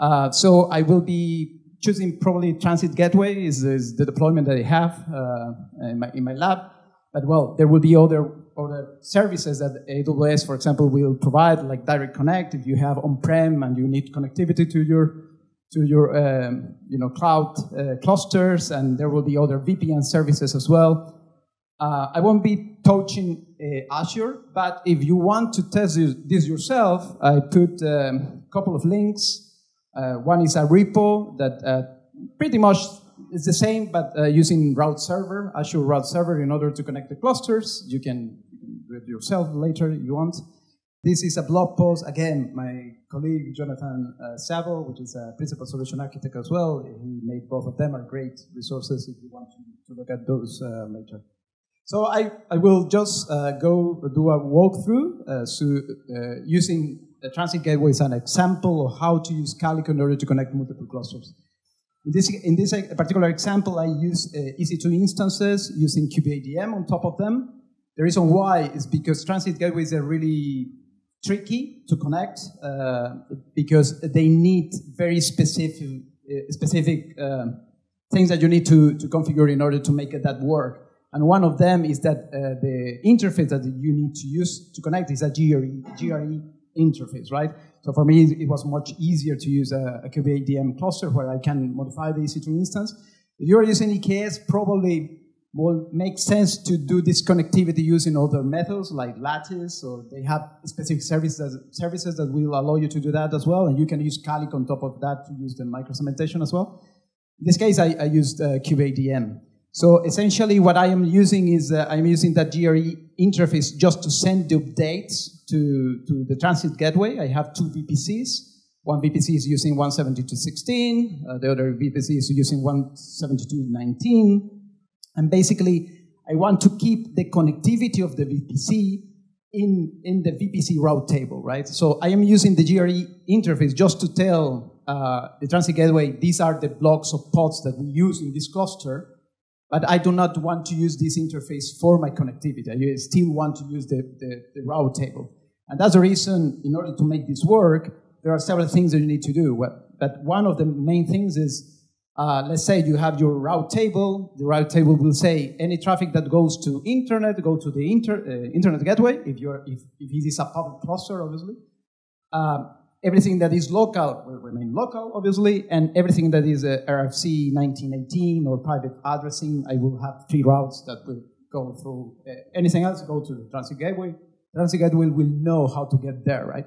Uh, so I will be choosing probably Transit Gateway is, is the deployment that I have uh, in, my, in my lab. But well, there will be other other services that AWS, for example, will provide, like Direct Connect. If you have on-prem and you need connectivity to your to your um, you know cloud uh, clusters, and there will be other VPN services as well. Uh, I won't be touching uh, Azure, but if you want to test this yourself, I put a um, couple of links. Uh, one is a repo that uh, pretty much is the same, but uh, using Route Server, Azure Route Server, in order to connect the clusters. You can, do it yourself later if you want. This is a blog post. Again, my colleague Jonathan uh, Savo, which is a principal solution architect as well, he made both of them are great resources if you want to, to look at those uh, later. So I, I will just uh, go do a walkthrough uh, so, using the transit gateway is an example of how to use Calico in order to connect multiple clusters. In this, in this particular example, I use uh, EC2 instances using kubeadm on top of them. The reason why is because transit gateways are really tricky to connect uh, because they need very specific, uh, specific uh, things that you need to, to configure in order to make that work. And one of them is that uh, the interface that you need to use to connect is a GRE, GRE interface, right? So for me, it was much easier to use a, a kubeadm cluster where I can modify the EC2 instance. If you're using EKS, probably will make sense to do this connectivity using other methods like Lattice, or they have specific services, services that will allow you to do that as well, and you can use Calico on top of that to use the micro-segmentation as well. In this case, I, I used uh, kubeadm. So essentially what I am using is uh, I'm using that GRE interface just to send the updates to, to the transit gateway. I have two VPCs. One VPC is using 172.16, uh, the other VPC is using 172.19. And basically, I want to keep the connectivity of the VPC in, in the VPC route table, right? So I am using the GRE interface just to tell uh, the transit gateway, these are the blocks of pods that we use in this cluster, but I do not want to use this interface for my connectivity. I still want to use the, the, the, route table. And that's the reason, in order to make this work, there are several things that you need to do. But one of the main things is, uh, let's say you have your route table. The route table will say any traffic that goes to internet, go to the inter, uh, internet gateway, if, you're, if, if it is a public cluster, obviously. Um, everything that is local will remain local, obviously, and everything that is uh, RFC 1918 or private addressing, I will have three routes that will go through. Uh, anything else, go to the transit gateway. Transit gateway will know how to get there, right?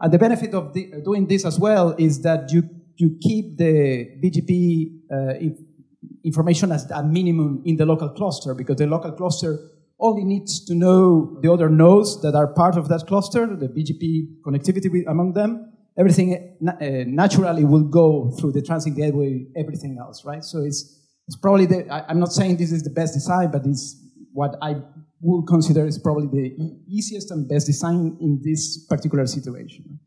And the benefit of the, uh, doing this as well is that you, you keep the BGP uh, information as a minimum in the local cluster because the local cluster only needs to know the other nodes that are part of that cluster, the BGP connectivity among them. Everything uh, naturally will go through the transit gateway, everything else, right? So it's, it's probably the, I, am not saying this is the best design, but it's what I would consider is probably the easiest and best design in this particular situation.